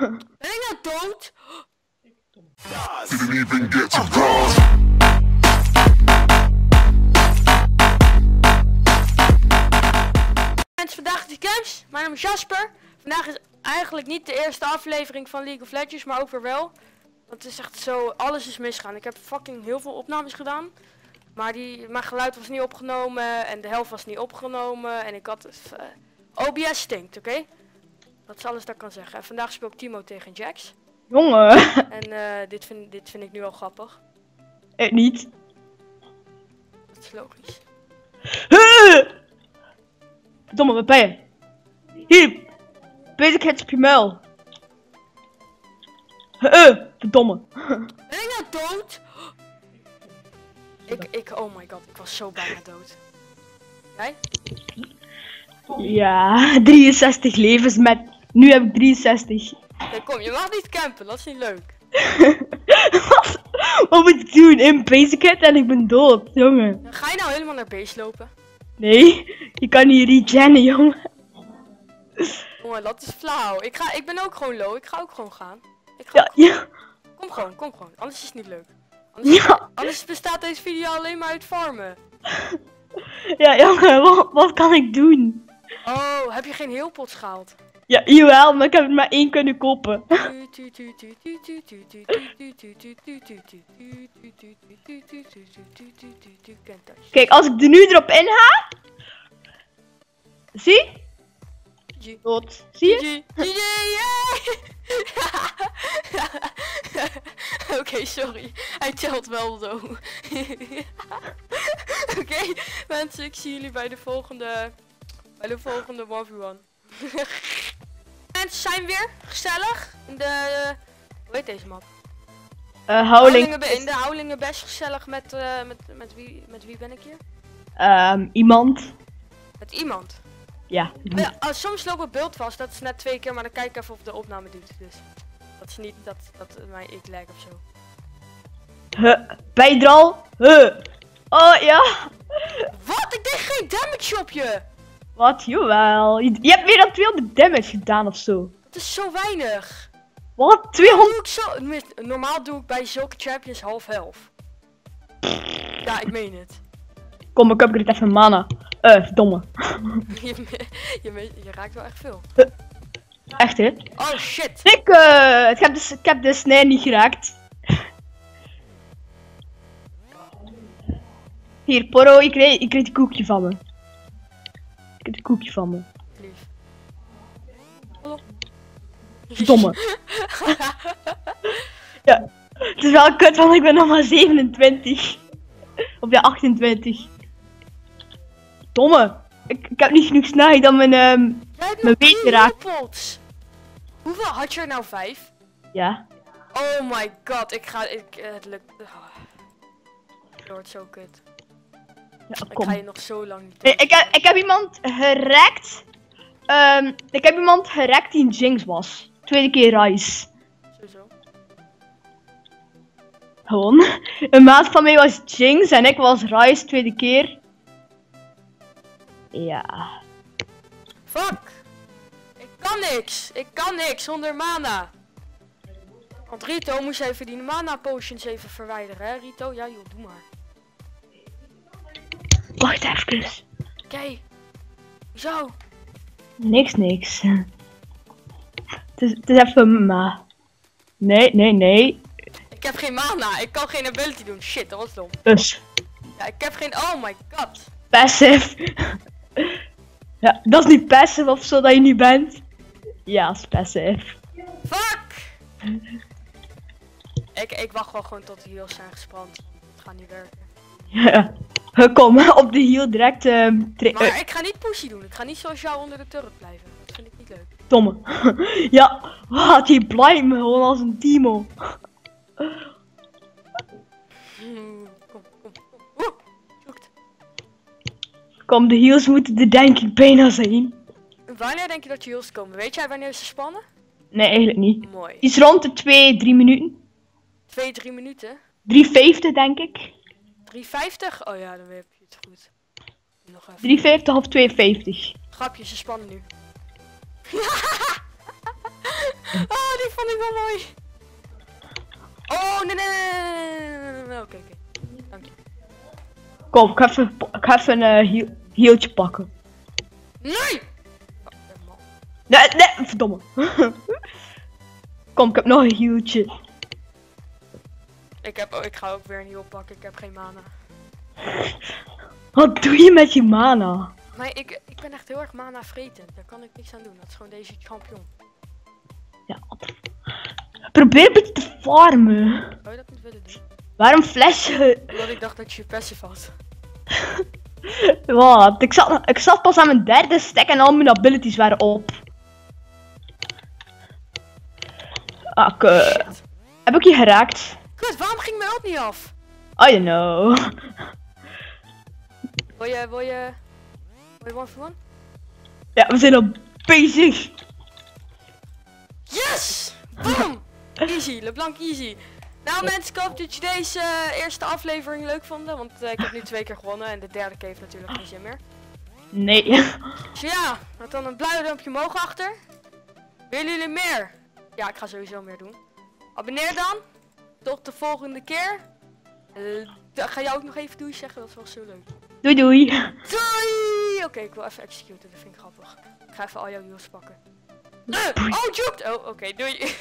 Ben ik nou dood? Didn't even get to cross. Mensen, vandaag de games. Mijn naam is Jasper. Vandaag is eigenlijk niet de eerste aflevering van League of Legends, maar ook weer wel. Want het is echt zo, alles is misgaan. Ik heb fucking heel veel opnames gedaan. Maar die, mijn geluid was niet opgenomen en de helft was niet opgenomen. En ik had, eh, OBS stinkt, oké? Is alles dat ik kan zeggen. En vandaag speel ik Timo tegen Jax. Jongen, En eh, dit, vind, dit vind ik nu al grappig. het niet. Dat is logisch. Huh! Domme, wat ben je? Hier, hits op je muil. Huh, verdomme. Ben ik nou dood? Ik, ik, oh my god, ik was zo bijna dood. Jij? Ja, 63 levens met... Nu heb ik 63. Nee, kom, je mag niet campen, dat is niet leuk. wat, wat moet ik doen? In basic hit en ik ben dood, jongen. Ga je nou helemaal naar base lopen? Nee, je kan niet regennen, jongen. Jongen, dat is flauw. Ik, ga, ik ben ook gewoon low, ik ga ook gewoon gaan. Ik ga Ja, ja, Kom gewoon, kom gewoon. Anders is het niet leuk. Anders, ja, anders bestaat deze video alleen maar uit farmen. ja, jongen, wat, wat kan ik doen? Oh, heb je geen heelpots gehaald? Ja, jawel, maar ik heb er maar één kunnen kopen. Kijk, als ik er nu erop in ga... Zie? Dood. Zie je? Oké, sorry. Hij telt wel zo. Oké, mensen, ik zie jullie bij de volgende, bij de volgende 1v1. Mensen zijn weer gezellig in de, hoe heet deze map? Eh Howling. In de Houdingen best gezellig met, eh, met, met, wie, met wie ben ik hier? Ehm, iemand. Met iemand. Ja. Ja, oh, soms loopt het beeld vast, dat is net twee keer, maar dan kijk ik even of de opname doet. Dus dat is niet dat, dat mij ik lag of zo. Huh. Ben je er al? Huh. Oh ja. Wat? Ik deed geen damage op je! Wat? Jawel. Je, je hebt meer dan 200 damage gedaan of zo. Dat is zo weinig. Wat? Doe 200? ik zo, normaal doe ik bij zulke champions half health. Ja, ik meen het. Kom, ik upgrade even mana. Eh, verdomme. Je, me- je, je raakt wel echt veel. Echt hè? Oh shit! Ik, eh, ik heb de, ik heb de snij niet geraakt. Hier, Porro, ik kreeg, ik kreeg een koekje van me. Koekje van me. Lief. Verdomme. ja, het is wel kut, want ik ben nog maar 27. Of ja, 28. Domme. Ik, ik heb niet genoeg snelheid dan mijn, hebt Mijn drie raakt. Hoeveel had je er nou? Vijf? ja. Oh my god, ik ga. Ik, eh, het lukt. Oh. Het wordt zo kut. Ik ga je nog zo lang niet. Ik, ik, heb, ik heb iemand gerekt. Ehm, ik heb iemand gerekt die een Jinx was. Tweede keer Rice. Sowieso. Gewoon. Een maat van mij was Jinx en ik was Rice tweede keer. Ja. Fuck! Ik kan niks! Ik kan niks zonder mana! Want Rito moest even die mana potions even verwijderen, hè Rito? Ja joh, doe maar. Wacht even. Oké. Zo. Niks, niks. Het is, het is even ma. Nee, nee, nee. Ik heb geen mana, ik kan geen ability doen. Shit, dat was dom. Dus, Ja, ik heb geen. Oh my god. passive. ja, dat is niet passive of zo dat je niet bent. Ja, dat is passive. Fuck! ik, ik wacht wel gewoon tot de heals zijn gesprand. Het gaat niet werken. Ja. Kom, op de heel direct. tra- Maar eh, ik ga niet pushy doen. Ik ga niet zoals jou onder de turret blijven. Dat vind ik niet leuk. domme. ja, wat, die blind me gewoon als een Timo. Hmm, Kom, kom, kom. Oeh. Kom, de heels moeten er denk ik bijna zijn. Wanneer denk je dat je heals komen? Weet jij wanneer ze spannen? Nee, eigenlijk niet. Mooi. Iets rond de 2, 3 minuten. 2, 3 minuten. 350 denk ik. 350? Oh ja, dan heb je het goed. Nog even. 350 of 250? Grapjes, ze spannen nu. oh, die vond ik wel mooi. Oh, nee, nee, nee, nee, Oké, oké. Dank je. Kom, ik ga even, ik ga even een uh, hieltje pakken. Nee! nee, nee, nee, verdomme. Kom, ik heb nog een hieltje. Ik, heb, oh, ik ga ook weer een heel pakken. Ik heb geen mana. Wat doe je met je mana? Maar ik, ik ben echt heel erg mana vretend. Daar kan ik niks aan doen. Dat is gewoon deze kampioen. Ja, Probeer een beetje te farmen. Zou je dat niet willen doen? Waarom flessen? Omdat ik dacht dat je passive had. Wat? Ik zat, ik zat pas aan mijn derde stack en al mijn abilities waren op. Ah, kut. Shit. Heb ik je geraakt? Waarom ging mijn hulp niet af? I don't know. Wil je, wil je... Wil je one for one? Ja, we zijn al bezig. Yes! Boom! Easy, LeBlanc easy. Nou mensen, ik hoop dat je deze eh, eerste aflevering leuk vonden. Want eh, ik heb nu twee keer gewonnen en de derde keer heeft natuurlijk geen zin meer. Nee. Dus ja, laat dan een blauw duimpje omhoog achter. Willen jullie meer? Ja, ik ga sowieso meer doen. Abonneer dan. Tot de volgende keer. Eh, ga jij ook nog even doei zeggen, dat was zo leuk. Doei doei. Doei! Oké, ik wil even executen, dat vind ik grappig. Ik ga even al jouw nieuws pakken. Eh, oh, juked! Oh, oké, doei.